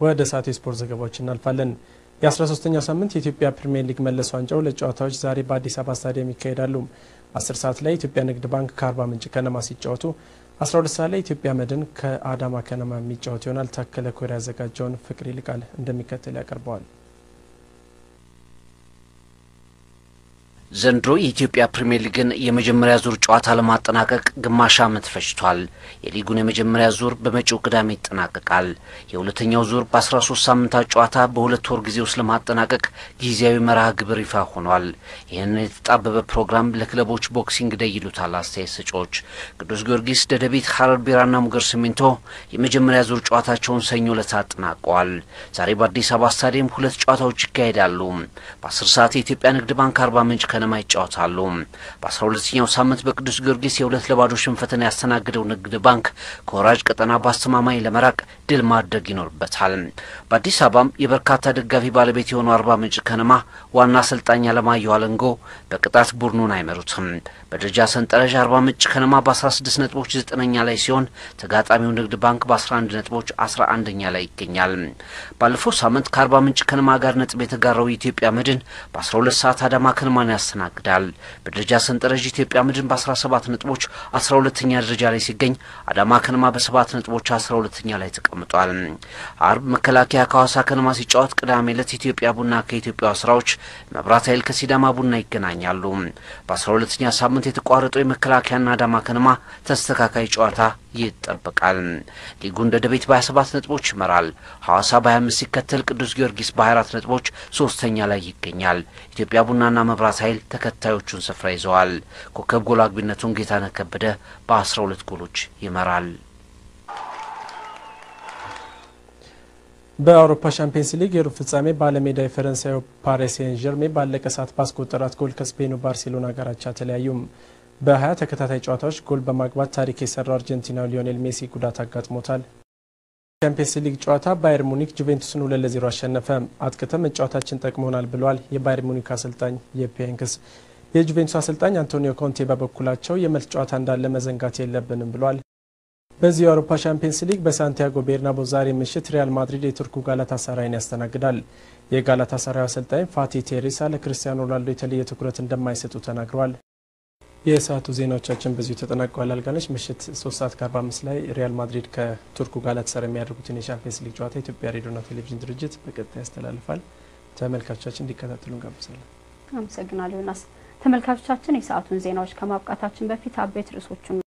ወደ ሰዓቱ የስፖርት ዘገባዎች እናልፋለን። የ13ኛው ሳምንት የኢትዮጵያ ፕሪምየር ሊግ መለስ ዋንጫ ሁለት ጨዋታዎች ዛሬ በአዲስ አበባ ስታዲየም ይካሄዳሉ። 10 ሰዓት ላይ ኢትዮጵያ ንግድ ባንክ ከአርባ ምንጭ ከነማ ሲጫወቱ 12 ሰዓት ላይ ኢትዮጵያ መድን ከአዳማ ከነማ የሚጫወት ይሆናል። ታከለ ኮር ያዘጋጀውን ፍቅር ይልቃል እንደሚከተል ያቀርበዋል። ዘንድሮ የኢትዮጵያ ፕሪምየር ሊግን የመጀመሪያ ዙር ጨዋታ ለማጠናቀቅ ግማሽ ዓመት ፈጅቷል። የሊጉን የመጀመሪያ ዙር በመጪው ቅዳሜ ይጠናቀቃል። የሁለተኛው ዙር በ13 ሳምንታት ጨዋታ በሁለት ወር ጊዜ ውስጥ ለማጠናቀቅ ጊዜያዊ መርሃ ግብር ይፋ ሆኗል። ይህንን የተጣበበ ፕሮግራም ለክለቦች boxing day ይሉታል አስተያየት ሰጪዎች። ቅዱስ ጊዮርጊስ፣ ደደቢት፣ ሀረር ቢራና ሙገር ሲሚንቶ የመጀመሪያ ዙር ጨዋታቸውን ሰኞ ዕለት አጠናቀዋል። ዛሬ በአዲስ አበባ ስታዲየም ሁለት ጨዋታዎች ይካሄዳሉ። በ10 ሰዓት የኢትዮጵያ ንግድ ባንክ አርባ ምንጭ ከነማ ይጫወታሉ። በአስራ ሁለተኛው ሳምንት በቅዱስ ጊዮርጊስ የሁለት ለባዶ ሽንፈትን ያስተናግደው ንግድ ባንክ ከወራጅ ቀጠና በአስተማማኝ ለመራቅ ድል ማድረግ ይኖርበታል። በአዲስ አበባም የበርካታ ደጋፊ ባለቤት የሆነው አርባ ምንጭ ከነማ ዋና አሰልጣኝ አለማየሁ አለንጎ በቅጣት ቡድኑን አይመሩትም። በደረጃ ሰንጠረዥ አርባ ምንጭ ከነማ በ16 ነጥቦች ዘጠነኛ ላይ ሲሆን ተጋጣሚው ንግድ ባንክ በ11 ነጥቦች 11ኛ ላይ ይገኛል። ባለፈው ሳምንት ከአርባ ምንጭ ከነማ ጋር ነጥብ የተጋራው የኢትዮጵያ መድን በ12 ሰዓት አዳማ ከነማን ያስተናግዳል። በደረጃ ሰንጠረዥ ኢትዮጵያ መድን በ17 ነጥቦች 12ኛ ደረጃ ላይ ሲገኝ አዳማ ከነማ በ7 ነጥቦች 12ኛ ላይ ተቀምጧል። አርብ መከላከያ ከሐዋሳ ከነማ ሲጫወት፣ ቅዳሜ ዕለት ኢትዮጵያ ቡና ከኢትዮጵያ ስራዎች፣ መብራት ኃይል ከሲዳማ ቡና ይገናኛሉ። በ12ኛ ሳምንት የተቋረጠው የመከላከያና አዳማ ከነማ ተስተካካይ ጨዋታ ይጠበቃል። ሊጉን ደደቢት በ27 ነጥቦች ይመራል። ሐዋሳ በ25 ሲከተል ቅዱስ ጊዮርጊስ በ24 ነጥቦች ሶስተኛ ላይ ይገኛል። ኢትዮጵያ ቡናና መብራት ኃይል ተከታዮቹን ስፍራ ይዘዋል። ኮከብ ጎል አግቢነቱን ጌታነህ ከበደ በ12 ጎሎች ይመራል። በአውሮፓ ሻምፒየንስ ሊግ የሩብ ፍጻሜ ባለሜዳው የፈረንሳዩ ፓሪስ ሴን ዠርሜ ባለቀ ሰዓት ባስቆጠራት ጎል ከስፔኑ ባርሴሎና ጋር አቻ ተለያዩ። በ20 ተከታታይ ጨዋታዎች ጎል በማግባት ታሪክ የሰራው አርጀንቲናው ሊዮኔል ሜሲ ጉዳት አጋጥሞታል። ቻምፒየንስ ሊግ ጨዋታ ባየር ሙኒክ ጁቬንቱስን ሁለት ለዜሮ አሸነፈ። አጥቅተን መጫወታችን ጠቅሞናል ብሏል የባየር ሙኒክ አሰልጣኝ ዩፕ ሄንከስ። የጁቬንቱስ አሰልጣኝ አንቶኒዮ ኮንቴ በበኩላቸው የመልስ ጨዋታ እንዳለ መዘንጋት የለብንም ብሏል። በዚህ የአውሮፓ ሻምፒየንስ ሊግ በሳንቲያጎ ቤርናቦ ዛሬ ምሽት ሪያል ማድሪድ የቱርኩ ጋላታ ሳራይን ያስተናግዳል። የጋላታ ሳራዩ አሰልጣኝ ፋቲህ ቴሪም ለክርስቲያኖ ሮናልዶ የተለየ ትኩረት እንደማይሰጡ ተናግረዋል። የሰዓቱ ዜናዎቻችን በዚሁ ተጠናቀዋል። አልጋነች ምሽት 3 ሰዓት ከ45 ላይ ሪያል ማድሪድ ከቱርኩ ጋላት ሳራይ የሚያደርጉትን የሻምፒየንስ ሊግ ጨዋታ ኢትዮጵያ ሬዲዮና ቴሌቪዥን ድርጅት በቀጥታ ያስተላልፋል። ተመልካቾቻችን እንዲከታተሉ እንጋብዛለን። አመሰግናለሁ ናስ። ተመልካቾቻችን የሰዓቱን ዜናዎች ከማብቃታችን በፊት አበይት ርዕሶቹን